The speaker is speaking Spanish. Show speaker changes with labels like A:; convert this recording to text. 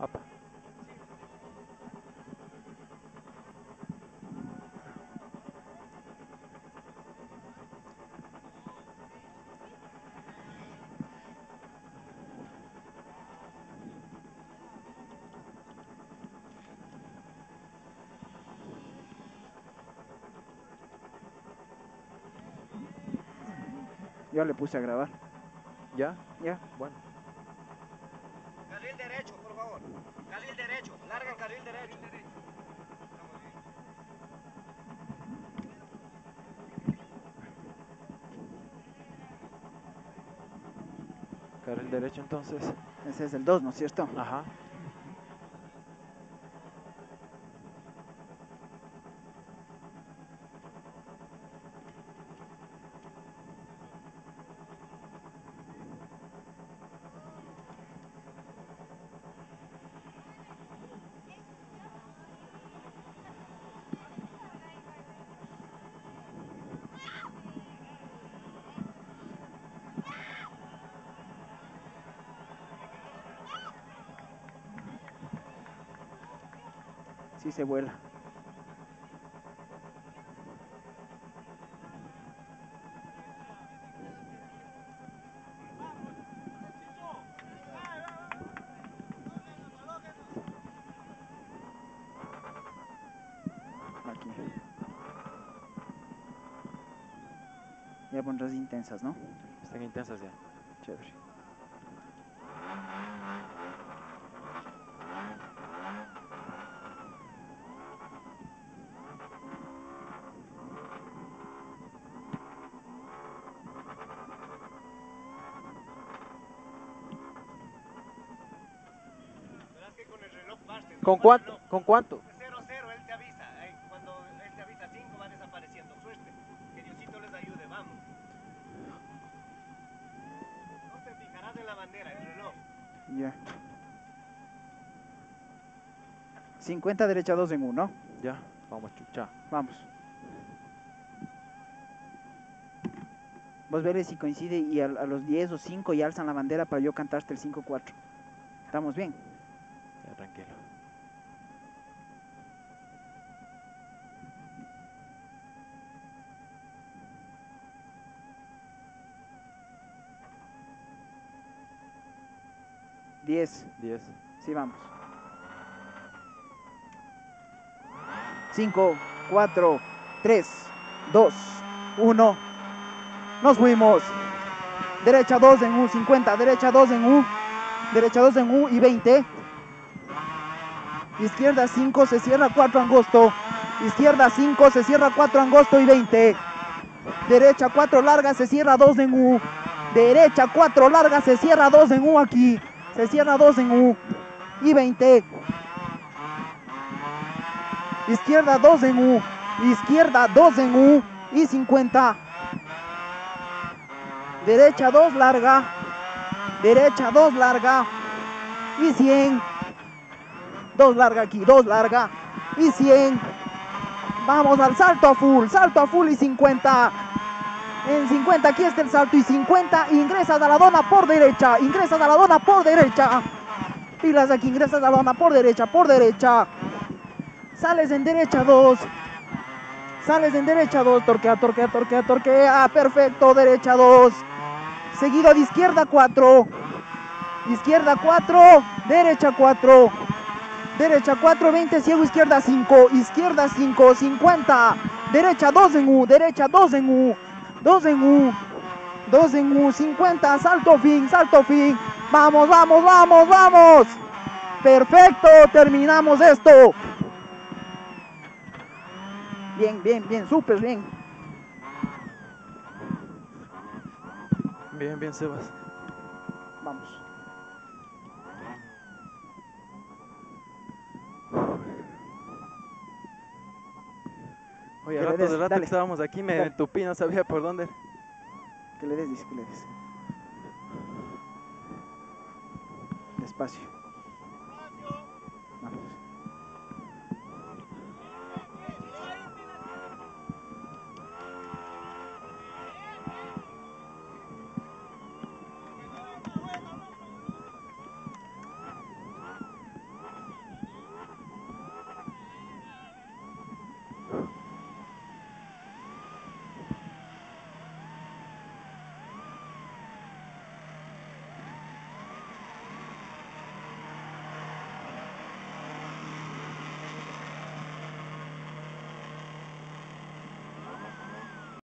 A: Apa.
B: Yo le puse a grabar.
A: ¿Ya?
B: Ya.
A: Bueno.
C: Carril derecho, favor. Carril derecho. Larga el carril derecho.
A: Carril derecho entonces.
B: Ese es el 2, ¿no es cierto?
A: Ajá.
B: Sí se vuela. Aquí. Ya pondrás intensas, ¿no?
A: Están intensas ya.
B: Chévere.
C: Con el reloj basta.
A: ¿Con cuánto? ¿Con cuánto?
C: 0 0 él te avisa. Cuando él te avisa 5 va desapareciendo. Suerte. Que Diosito les ayude. Vamos. No te fijarás en la bandera, el reloj.
B: Ya. 50 derecha 2 en 1.
A: Ya. Vamos, chucha.
B: Vamos. Vos veré si coincide y a, a los 10 o 5 y alzan la bandera para yo cantarte el 5-4. ¿Estamos bien? 10.
A: 10.
B: Sí, vamos. 5, 4, 3, 2, 1. Nos fuimos. Derecha 2 en U, 50. Derecha 2 en U. Derecha 2 en U y 20. Izquierda 5, se cierra 4 angosto. Izquierda 5, se cierra 4 angosto y 20. Derecha 4 larga, se cierra 2 en U. Derecha 4 larga, se cierra 2 en U aquí. Se cierra 2 en U y 20. Izquierda 2 en U. Izquierda 2 en U y 50. Derecha 2 larga. Derecha 2 larga y 100. 2 larga aquí, 2 larga y 100. Vamos al salto a full, salto a full y 50. En 50 aquí está el salto y 50 ingresas a la dona por derecha, ingresas a la dona por derecha. Pilas aquí, ingresas a la dona por derecha, por derecha. Sales en derecha 2. Sales en derecha 2, torquea, torquea, torquea, torquea. Perfecto, derecha 2. Seguido de izquierda 4. Izquierda 4, derecha 4. Derecha 4, 20, ciego, izquierda 5. Izquierda 5, 50. Derecha 2 en U, derecha 2 en U. 2 en U. 2 en U, 50. Salto fin, salto fin. Vamos, vamos, vamos, vamos. Perfecto, terminamos esto. Bien, bien, bien, súper bien.
A: Bien, bien, Sebas.
B: Vamos.
A: Oye, rato,
B: des,
A: rato
B: dale.
A: que estábamos aquí me entupí, no sabía por dónde.
B: Que le des, dice que le des. Despacio. Vamos.